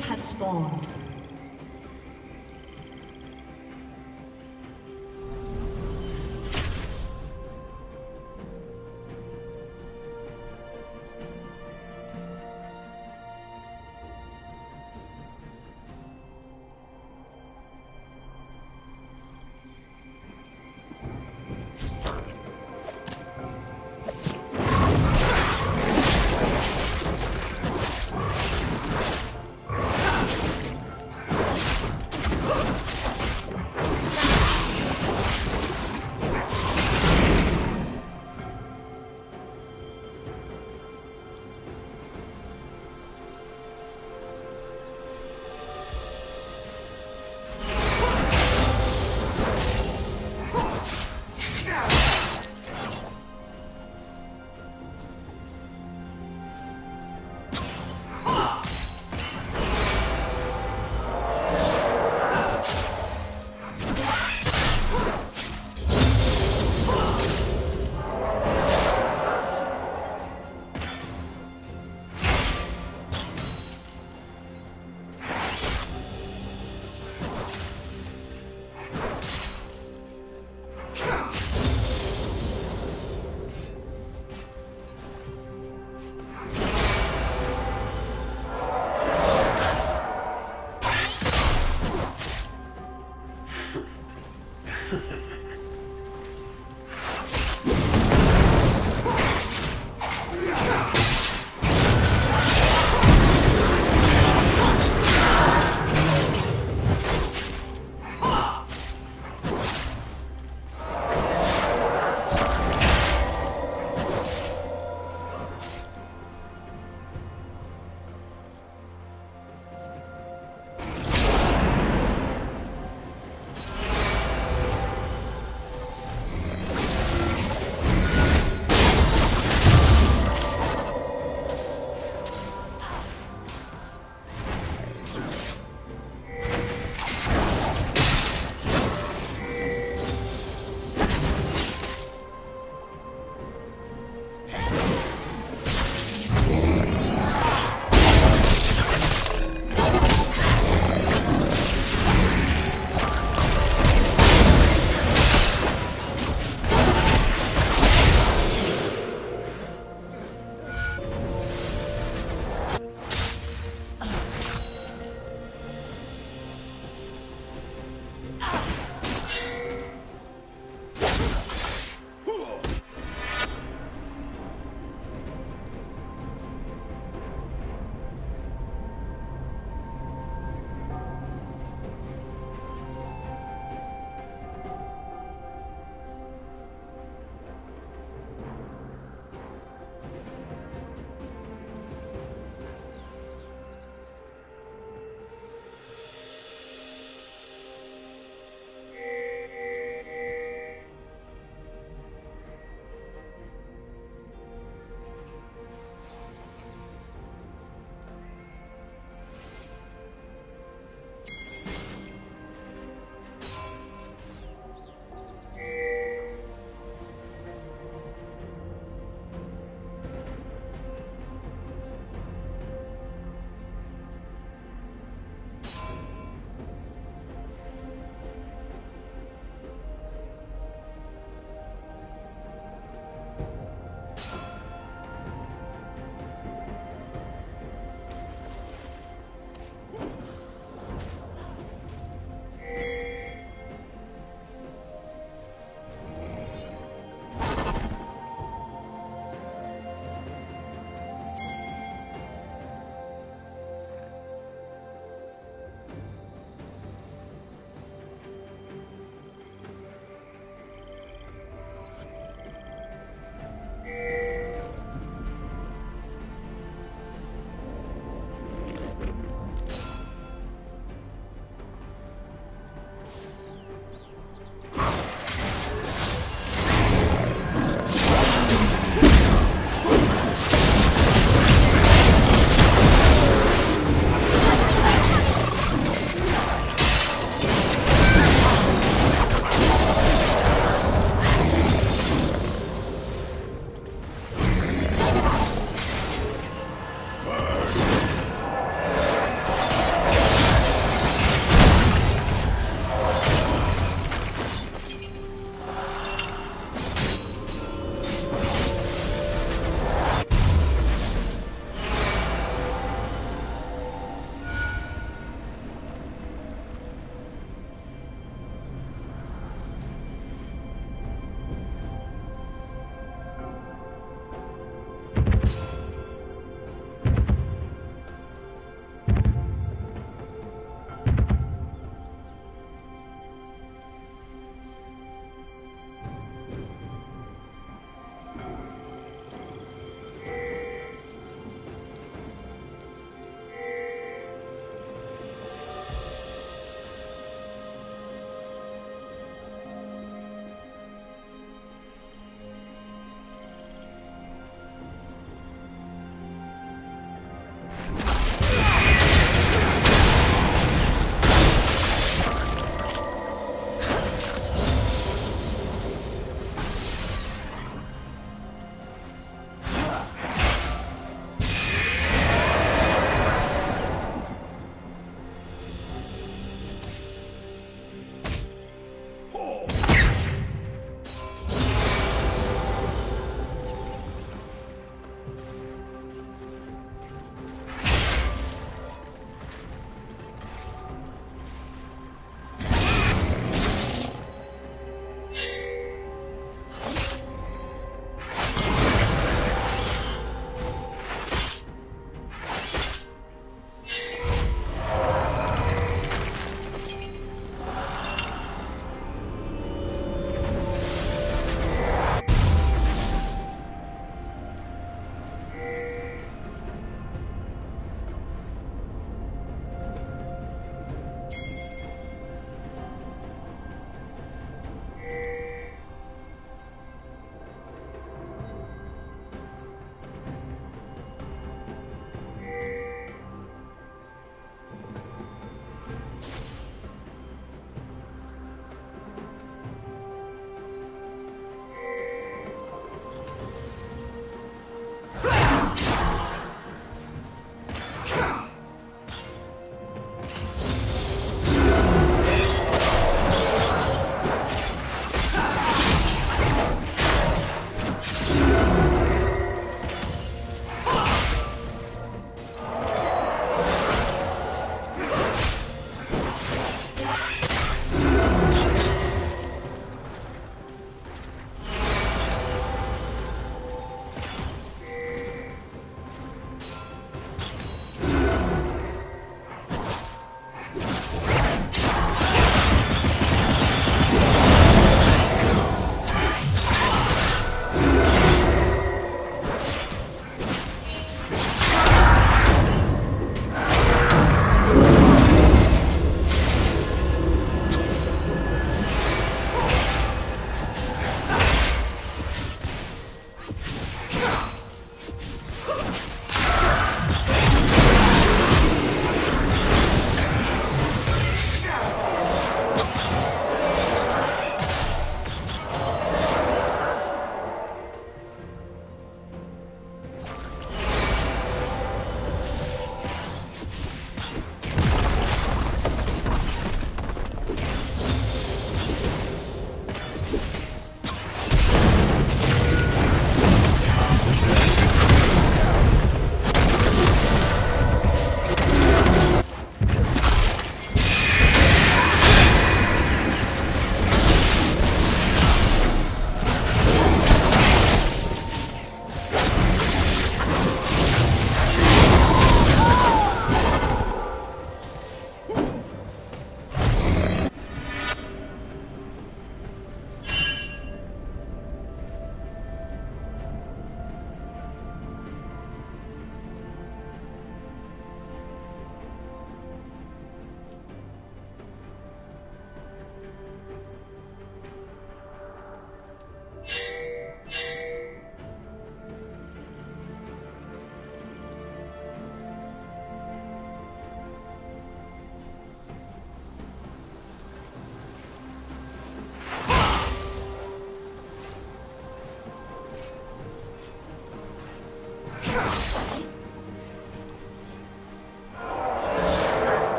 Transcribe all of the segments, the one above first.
Have spawned.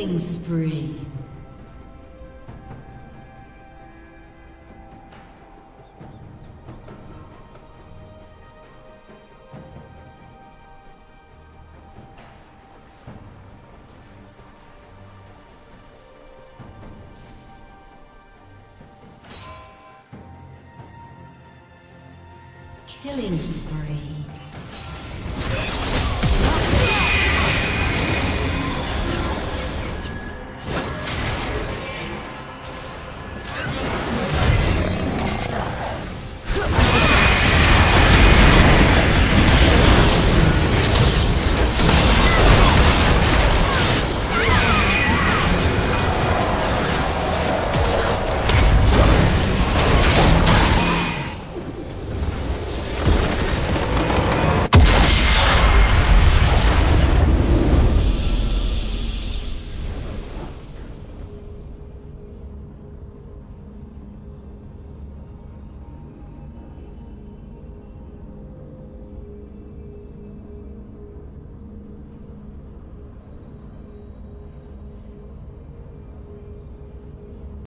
Killing spree.